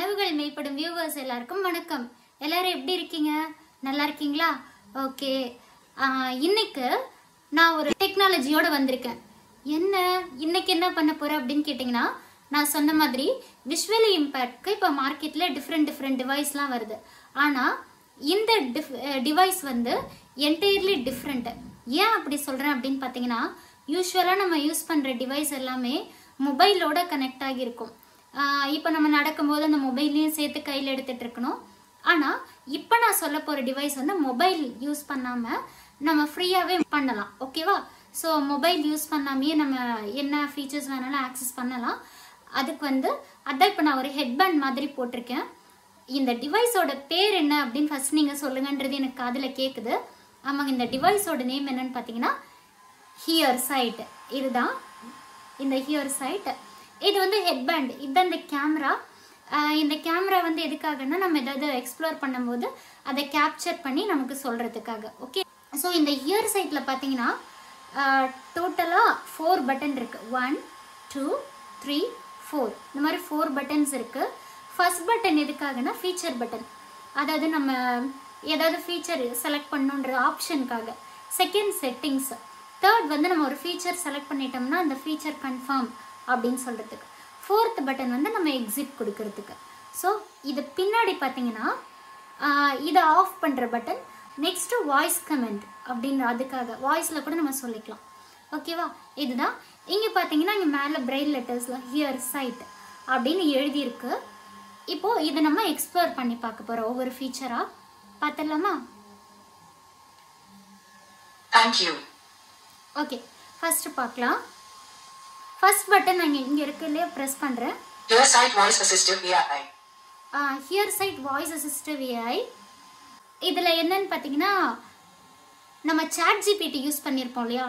கனவுகள் மெய்ப்படும் வியூவர்ஸ் எல்லாருக்கும் வணக்கம். எல்லாரும் எப்படி இருக்கீங்க? நல்லா இருக்கீங்களா? ஓகே இன்னைக்கு நான் ஒரு டெக்னாலஜியோட வந்திருக்கேன். என்ன? இன்னைக்கு என்ன பண்ண போறேன் அப்படின்னு கேட்டிங்கன்னா நான் சொன்ன மாதிரி விஷுவலி இம்பேக்ட்க்கு இப்போ மார்க்கெட்டில் டிஃப்ரெண்ட் டிஃப்ரெண்ட் டிவைஸ்லாம் வருது. ஆனால் இந்த டிவைஸ் வந்து என்டையர்லி டிஃப்ரெண்ட்டு ஏன் அப்படி சொல்கிறேன் அப்படின்னு பார்த்தீங்கன்னா யூஸ்வலாக நம்ம யூஸ் பண்ணுற டிவைஸ் எல்லாமே மொபைலோட கனெக்ட் ஆகியிருக்கும். இப்போ நம்ம நடக்கும்போது அந்த மொபைல்லையும் சேர்த்து கையில் எடுத்துகிட்டு இருக்கணும். ஆனால் இப்போ நான் சொல்ல போகிற டிவைஸ் வந்து மொபைல் யூஸ் பண்ணாமல் நம்ம ஃப்ரீயாகவே பண்ணலாம். ஓகேவா ஸோ மொபைல் யூஸ் பண்ணாமையே நம்ம என்ன ஃபீச்சர்ஸ் வேணாலும் ஆக்சஸ் பண்ணலாம். அதுக்கு வந்து அதான் இப்போ நான் ஒரு ஹெட்பேண்ட் மாதிரி போட்டிருக்கேன். இந்த டிவைஸோட பேர் என்ன அப்படின்னு ஃபஸ்ட் நீங்கள் சொல்லுங்கன்றது எனக்கு காதில் கேட்குது ஆமாங்க இந்த டிவைஸோட நேம் என்னன்னு பார்த்தீங்கன்னா ஹியர் சைட் இதுதான். இந்த ஹியர் சைட் இது வந்து ஹெட்பேண்ட் இதுதான் இந்த கேமரா இந்த கேமரா வந்து எதுக்காகன்னா நம்ம ஏதாவது எக்ஸ்ப்ளோர் பண்ணும்போது அதை கேப்சர் பண்ணி நமக்கு சொல்கிறதுக்காக ஓகே ஸோ இந்த இயர் சைட்டில் பார்த்தீங்கன்னா டோட்டலாக ஃபோர் பட்டன் இருக்குது ஒன் டூ த்ரீ ஃபோர் இந்த மாதிரி ஃபோர் பட்டன்ஸ் இருக்குது ஃபஸ்ட் பட்டன் எதுக்காகனா ஃபீச்சர் பட்டன் அதாவது நம்ம ஏதாவது ஃபீச்சர் செலக்ட் பண்ணுன்ற ஆப்ஷனுக்காக செகண்ட் செட்டிங்ஸ் தேர்ட் வந்து நம்ம ஒரு ஃபீச்சர் செலக்ட் பண்ணிட்டோம்னா அந்த ஃபீச்சர் கன்ஃபார்ம் அப்படின்னு சொல்கிறதுக்கு ஃபோர்த் பட்டன் வந்து நம்ம எக்ஸிட் கொடுக்கறதுக்கு. ஸோ இது பின்னாடி பார்த்தீங்கன்னா இதை ஆஃப் பண்ணுற பட்டன் நெக்ஸ்ட்டு வாய்ஸ் கமெண்ட் அப்படின்ற அதுக்காக வாய்ஸில் கூட நம்ம சொல்லிக்கலாம். ஓகேவா இதுதான் இங்கே பார்த்தீங்கன்னா இங்கே மேலே பிரெயில் லெட்டர்ஸில் ஹியர் சைட் அப்படின்னு எழுதியிருக்கு. இப்போது இதை நம்ம எக்ஸ்ப்ளோர் பண்ணி பார்க்க போகிறோம் ஒவ்வொரு ஃபீச்சராக பார்த்துடலாமா? You. ஓகே ஃபஸ்ட்டு பார்க்கலாம். ஃபர்ஸ்ட் பட்டன் நான் இங்கே இருக்கு இல்லையா ப்ரெஸ் பண்ணுறேன் Your site voice assistive AI. Hear sight voice assistive AI இதில் என்னன்னு பார்த்தீங்கன்னா நம்ம சேட் ஜிபிடி யூஸ் பண்ணியிருப்போம் இல்லையா?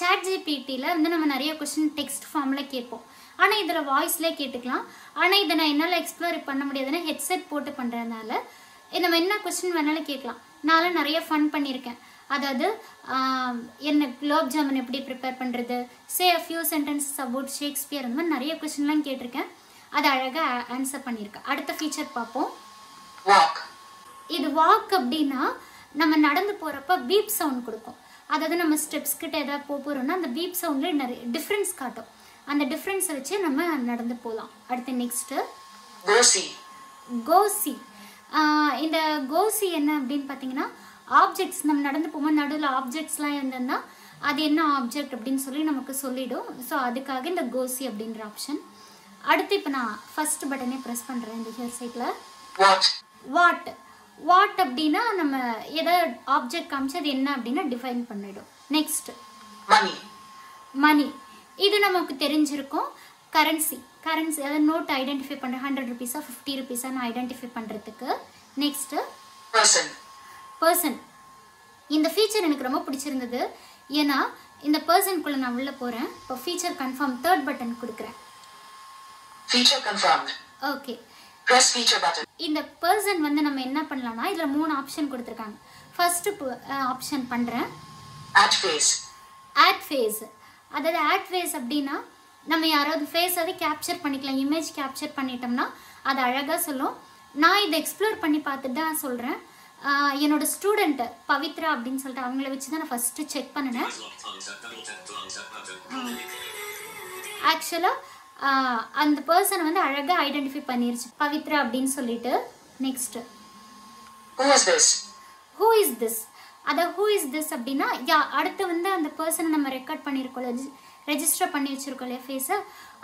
சேட் ஜிபிடியில் வந்து நம்ம நிறைய கொஸ்டின் டெக்ஸ்ட் ஃபார்மில் கேட்போம். ஆனால் இதில் வாய்ஸ்லேயே கேட்டுக்கலாம். ஆனால் இதை நான் என்னால் எக்ஸ்ப்ளோர் பண்ண முடியாதுன்னா ஹெட்செட் போட்டு பண்ணுறதுனால நம்ம என்ன கொஸ்டின் வேணாலும் கேட்கலாம். நான்லாம் நிறைய ஃபன் பண்ணியிருக்கேன் அதாவது என்ன குலோப் ஜாமுன் எப்படி ப்ரிப்பேர் பண்ணுறது say a few sentences about Shakespeare அந்த மாதிரி நிறைய கொஸ்டின்லாம் கேட்டிருக்கேன். அதை அழகாக ஆன்சர் பண்ணியிருக்கேன் அடுத்த ஃபீச்சர் பார்ப்போம். இது வாக் அப்படின்னா நம்ம நடந்து போகிறப்ப பீப் சவுண்ட் கொடுக்கும். அதாவது நம்ம ஸ்டெப்ஸ் கிட்ட ஏதாவது போக போகிறோம்னா அந்த பீப் சவுண்டில் நிறைய டிஃப்ரென்ஸ் காட்டும். அந்த டிஃப்ரென்ஸை வச்சு நம்ம நடந்து போகலாம். அடுத்து நெக்ஸ்ட்டு see. கோசி இந்த கோசி என்ன அப்படின்னு பார்த்தீங்கன்னா ஆப்ஜெக்ட்ஸ் நம்ம நடந்து போகும்போது நடுவில் ஆப்ஜெக்ட்ஸ்லாம் இருந்ததுன்னா அது என்ன ஆப்ஜெக்ட் அப்படின்னு சொல்லி நமக்கு சொல்லிடும். ஸோ அதுக்காக இந்த கோசி அப்படின்ற ஆப்ஷன் அடுத்து இப்போ நான் ஃபர்ஸ்ட் பட்டனே ப்ரெஸ் பண்ணுறேன் இந்த ஹியர் சைட்டில்? வாட் வாட் அப்படின்னா நம்ம எதாவது ஆப்ஜெக்ட் காமிச்சு அது என்ன அப்படின்னா டிஃபைன் பண்ணிடும். நெக்ஸ்ட். மணி இது நமக்கு தெரிஞ்சிருக்கும். கரன்சி கரன்சி அதாவது நோட் ஐடென்டிஃபை பண்ணுற ஹண்ட்ரட் ருபீஸா ஃபிஃப்டி ருபீஸான்னு ஐடென்டிஃபை பண்ணுறதுக்கு நெக்ஸ்ட்டு. பர்சன் இந்த ஃபீச்சர் எனக்கு ரொம்ப பிடிச்சிருந்தது. ஏன்னா இந்த பர்சனுக்குள்ளே நான் உள்ளே போகிறேன் இப்போ ஃபீச்சர் கன்ஃபார்ம் தேர்ட் பட்டன் கொடுக்குறேன். Confirmed. ஓகே. இந்த பர்சன் வந்து நம்ம என்ன பண்ணலாம்னா இதில் மூணு ஆப்ஷன் கொடுத்துருக்காங்க. ஃபர்ஸ்ட்டு ஆப்ஷன் பண்ணுறேன் Add face. ஆட் ஃபேஸ் அதாவது ஆட் ஃபேஸ் அப்படின்னா நம்ம யாராவது ஃபேஸ் அதை கேப்சர் பண்ணிக்கலாம். இமேஜ் கேப்சர் பண்ணிட்டோம்னா அது அழகாக சொல்லும். நான் இதை எக்ஸ்ப்ளோர் பண்ணி பார்த்துட்டு தான் சொல்கிறேன் என்னோட ஸ்டூடெண்ட் பவித்ரா அப்படின்னு சொல்லிட்டு அவங்கள வச்சு தான் நான் ஃபஸ்ட்டு செக் பண்ணினேன். ஆக்சுவலாக அந்த பர்சனை வந்து அழகாக ஐடென்டிஃபை பண்ணிருச்சு. பவித்ரா அப்படின்னு சொல்லிட்டு. Next Who is this? Who is this அதை ஹூ இஸ் திஸ் அப்படின்னா யா அடுத்து வந்து அந்த பர்சனை நம்ம ரெக்கார்ட் பண்ணியிருக்கோம் ரெஜிஸ்டர் பண்ணி வச்சிருக்கோம் இல்லையா ஃபேஸை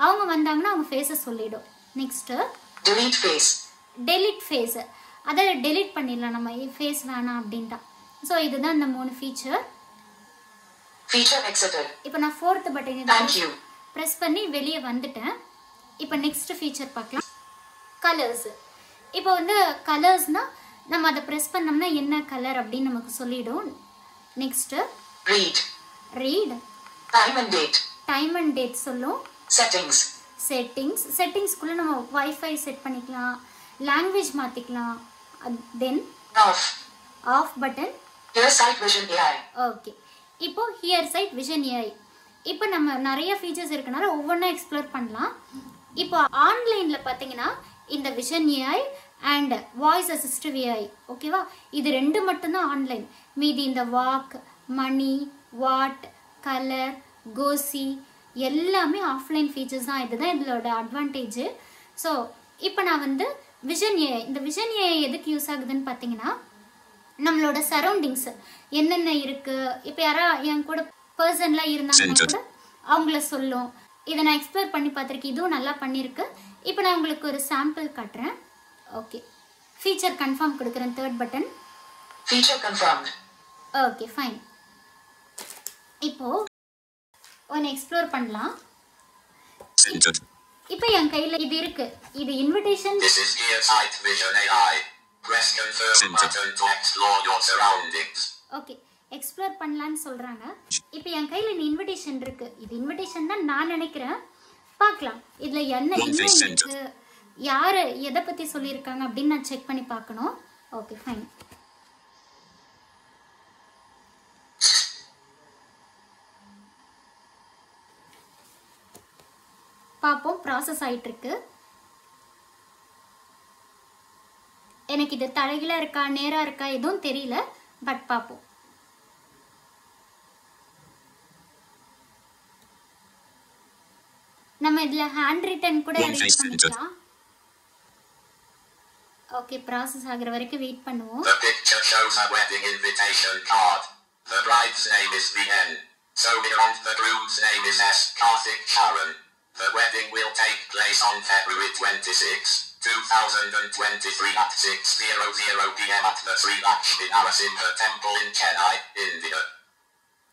அவங்க வந்தாங்கன்னா அவங்க ஃபேஸை சொல்லிடும். Next Delete face. Delete face அதை டெலிட் பண்ணிடலாம். நம்ம ஃபேஸ் வேணாம் அப்படின்ட்டா. ஸோ இதுதான் இந்த மூணு ஃபீச்சர். இப்போ நான் Thank பட்டன். ப்ரெஸ் பண்ணி வெளியே வந்துட்டேன். இப்போ நெக்ஸ்ட் ஃபீச்சர் பார்க்கலாம். கலர்ஸ் இப்போ வந்து கலர்ஸ்னால் நம்ம அதை ப்ரெஸ் பண்ணோம்னா என்ன கலர் அப்படின்னு நமக்கு சொல்லிடும். Next Read. Read Time and date. Time and date சொல்லும். Settings. செட்டிங்ஸ் செட்டிங்ஸ்குள்ளே நம்ம வைஃபை செட் பண்ணிக்கலாம். லாங்குவேஜ் மாற்றிக்கலாம் தென். Off button. ஓகே இப்போ ஹியர் சைட் விஷன் ஏஐ இப்போ நம்ம நிறைய ஃபீச்சர்ஸ் இருக்கனால ஒவ்வொன்றா எக்ஸ்ப்ளோர் பண்ணலாம். இப்போ ஆன்லைனில் பார்த்தீங்கன்னா இந்த vision AI and voice assistive AI ஓகேவா இது ரெண்டு மட்டும்தான் ஆன்லைன் மீதி இந்த வாக் மணி வாட் கலர் கோசி எல்லாமே ஆஃப்லைன் ஃபீச்சர்ஸ் தான். இதுதான் இதோட அட்வான்டேஜ் ஸோ இப்போ நான் வந்து விஷன் ஏஐ இந்த விஷன் ஏஐ எதுக்கு யூஸ் ஆகுதுன்னு பார்த்தீங்கன்னா நம்மளோட சரௌண்டிங்ஸ் என்னென்ன இருக்கு இப்போ யாரா என் கூட பர்சன்லாம் இருந்தாங்கன்னா கூட அவங்கள சொல்லும். இதை நான் எக்ஸ்ப்ளோர் பண்ணி பார்த்துருக்கேன். இதுவும் நல்லா பண்ணியிருக்கு. இப்போ நான் உங்களுக்கு ஒரு சாம்பிள் காட்டுறேன். ஓகே ஃபீச்சர் கன்ஃபார்ம் கொடுக்குறேன் third button Feature confirmed. Okay fine இப்போ ஒன்று எக்ஸ்ப்ளோர் பண்ணலாம். இப்போ என் கையில் இது இருக்கு. இது invitation This is Gear Sight Vision AI. Press confirm button to explore your surroundings. Okay explore பண்ணலான்னு சொல்கிறாங்க இப்போ என் கையில் இந்த இன்விடேஷன் இருக்கு. இது இன்விடேஷன் தான் நான் நினைக்கிறேன். பார்க்கலாம். இதில் என்ன One என்ன யார் எதை பற்றி சொல்லியிருக்காங்க அப்படின்னு நான் செக் பண்ணி பார்க்கணும். ஓகே ஃபைன் பார்ப்போம் ப்ராசஸ் ஆயிட்டு இருக்கு எனக்கு இது தலைகீழா இருக்கா நேரா இருக்கா எதுவும் தெரியல பட் பார்ப்போம் நம்ம இதுல ஹேண்ட் ரிட்டன் கூட. பண்ணிக்கலாம் ஓகே ப்ராசஸ் ஆகுற வரைக்கும் வெயிட் பண்ணுவோம் The picture shows a wedding invitation card. The bride's name is Vienne. So and the groom's name is S. Karthik Charan. The wedding will take place on February 26, 2023 at 6.00 pm at the Sri Lakshmi Narasimha Temple in Chennai, India.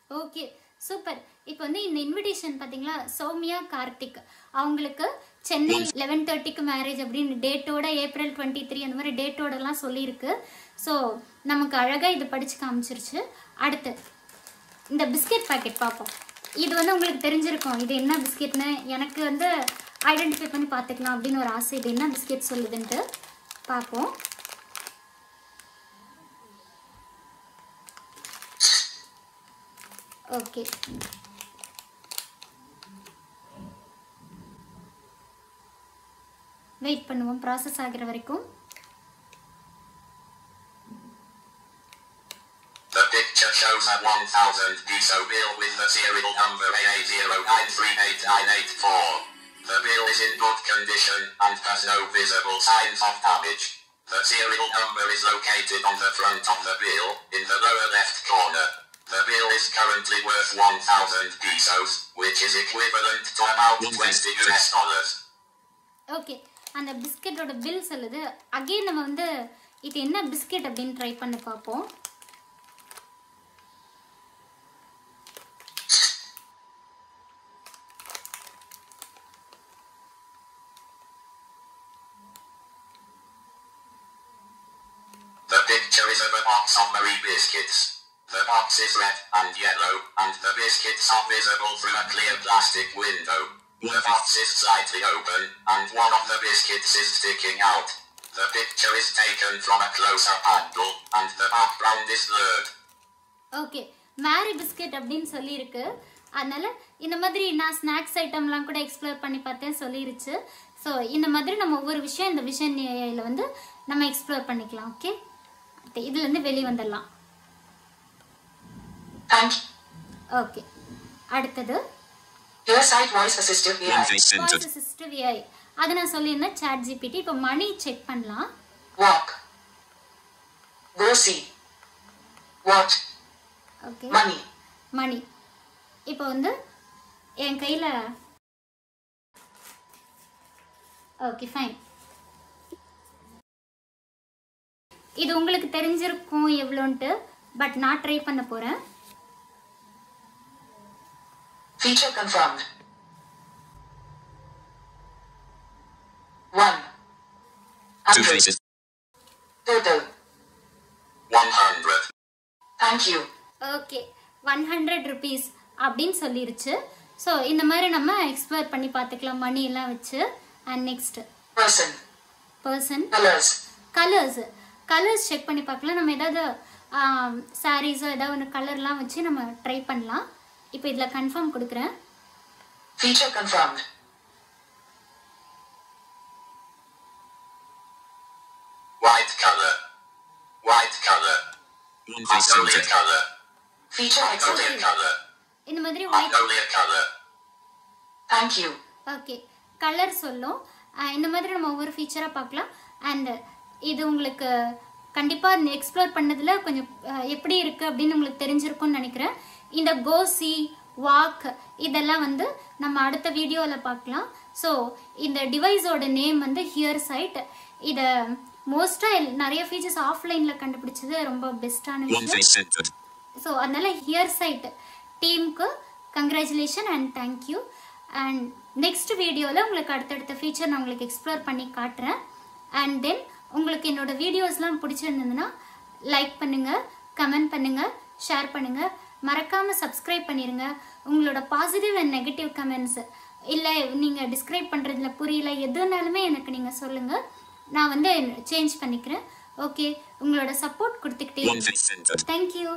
Okay super இப்போ வந்து இந்த invitation பார்த்தீங்களா? சௌமியா கார்த்திக். அவங்களுக்கு Chennai eleven தேர்ட்டிக்கு marriage அப்படின்னு டேட்டோட April twenty three அந்த மாதிரி டேட்டோடலாம் சொல்லியிருக்கு. ஸோ நமக்கு அழகாக இது படித்து காமிச்சிருச்சு. அடுத்து இந்த பிஸ்கெட் பாக்கெட் பார்ப்போம். இது வந்து உங்களுக்கு தெரிஞ்சிருக்கும். இது என்ன பிஸ்கெட்னு? எனக்கு வந்து ஐடென்டிஃபை பண்ணி பார்த்துக்கலாம் அப்படின்னு ஒரு ஆசை. இது என்ன பிஸ்கெட் சொல்லுதுன்ட்டு பார்ப்போம். ஓகே. வெயிட் பண்ணுவோம். ப்ராசஸ் ஆகிற வரைக்கும். 1000 piso bill with the serial number AA093894. The bill is in good condition and has no visible signs of damage. The serial number is located on the front of the bill, in the lower left corner. The bill is currently worth 1000 pesos, which is equivalent to about 20 US dollars. Okay அந்த பிஸ்கெட்டோட bill சொல்லுது again நம்ம வந்து இது என்ன biscuit அப்படின்னு try பண்ணி பார்ப்போம் biscuits. The box is red and yellow, and the biscuits are visible through a clear plastic window. The box is slightly open, and one of the biscuits is sticking out. The picture is taken from a close-up angle, and the background is blurred. Okay Marie biscuit அப்படின்னு சொல்லியிருக்கு அதனால இந்த மாதிரி நான் snacks ஐட்டம்லாம் கூட explore பண்ணி பார்த்தேன் சொல்லிருச்சு ஸோ இந்த மாதிரி நம்ம ஒவ்வொரு விஷயம் இந்த விஷன் ஏஐயில் வந்து நம்ம எக்ஸ்ப்ளோர் பண்ணிக்கலாம் ஓகே இதுலேருந்து வெளியே வந்துடலாம் Thank you. ஓகே அடுத்தது Your site voice assistive One AI. Face centered. Voice assistive AI அதை நான் சொல்லியிருந்தேன் சாட் ஜிபிடி இப்போ மணி செக் பண்ணலாம். What? ஓகே. மணி இப்போ வந்து என் கையில் ஓகே ஃபைன் இது உங்களுக்கு தெரிஞ்சிருக்கும் எவ்வளோன்ட்டு பட் நான் ட்ரை பண்ண போகிறேன் Feature confirmed. 1. Two 100. faces. Total. 100. Thank you. Okay one hundred rupees அப்படின்னு சொல்லிருச்சு ஸோ இந்த மாதிரி நம்ம எக்ஸ்ப்ளோர் பண்ணி பார்த்துக்கலாம் மணி எல்லாம் வச்சு and next Person. Person Colors. Colours colours check பண்ணி பார்க்கலாம் நம்ம ஏதாவது சாரீஸோ ஏதாவது ஒன்று கலர்லாம் வச்சு நம்ம ட்ரை பண்ணலாம் இப்போ இதில் கன்ஃபார்ம் கொடுக்குறேன் Feature confirmed. White color. White color. Isolate color. Feature isolate color. இந்த மாதிரி white. Thank you. Okay colour சொல்லும் இந்த மாதிரி நம்ம ஒவ்வொரு ஃபீச்சராக பார்க்கலாம் அண்ட் இது உங்களுக்கு கண்டிப்பாக எக்ஸ்ப்ளோர் பண்ணதில் கொஞ்சம் எப்படி இருக்குது அப்படின்னு உங்களுக்கு தெரிஞ்சிருக்கும்னு நினைக்கிறேன் இந்த கோசி வாக் இதெல்லாம் வந்து நம்ம அடுத்த வீடியோவில் பார்க்கலாம். ஸோ இந்த டிவைஸோட நேம் வந்து ஹியர் சைட் இதை மோஸ்ட்டாக நிறைய ஃபீச்சர்ஸ் ஆஃப்லைனில் கண்டுபிடிச்சது ரொம்ப பெஸ்ட்டான விஷயம். ஸோ அதனால ஹியர் சைட் டீமுக்கு congratulation and thank you and next வீடியோவில் உங்களுக்கு அடுத்தடுத்த ஃபீச்சர் நான் உங்களுக்கு எக்ஸ்ப்ளோர் பண்ணி காட்டுறேன். அண்ட் தென் உங்களுக்கு என்னோட வீடியோஸ்லாம் பிடிச்சிருந்ததுன்னா லைக் பண்ணுங்கள் கமெண்ட் பண்ணுங்கள் ஷேர் பண்ணுங்கள் மறக்காமல் சப்ஸ்கிரைப் பண்ணிடுங்க உங்களோட பாசிட்டிவ் அண்ட் நெகட்டிவ் கமெண்ட்ஸ் இல்லை நீங்கள் டிஸ்கிரைப் பண்ணுறதுல புரியல எதுனாலுமே எனக்கு நீங்கள் சொல்லுங்கள் நான் வந்து சேஞ்ச் பண்ணிக்கிறேன். ஓகே உங்களோட சப்போர்ட் கொடுத்துக்கிட்டே. தேங்க்யூ